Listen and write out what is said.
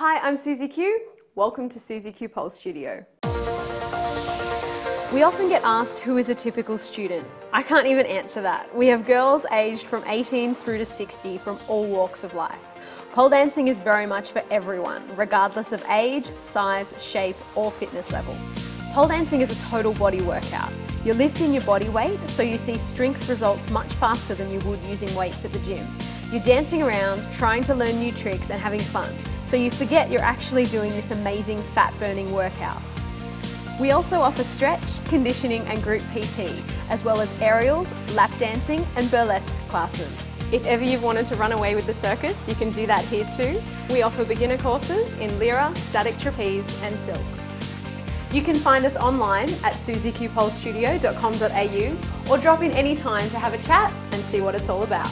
Hi, I'm Suzie Q. Welcome to Suzie Q Pole Studio. We often get asked who is a typical student. I can't even answer that. We have girls aged from 18 through to 60 from all walks of life. Pole dancing is very much for everyone, regardless of age, size, shape or fitness level. Pole dancing is a total body workout. You're lifting your body weight so you see strength results much faster than you would using weights at the gym. You're dancing around, trying to learn new tricks and having fun, so you forget you're actually doing this amazing fat burning workout. We also offer stretch, conditioning and group PT, as well as aerials, lap dancing and burlesque classes. If ever you've wanted to run away with the circus, you can do that here too. We offer beginner courses in Lyra, static trapeze and silks. You can find us online at suzieqpolestudio.com.au or drop in any time to have a chat and see what it's all about.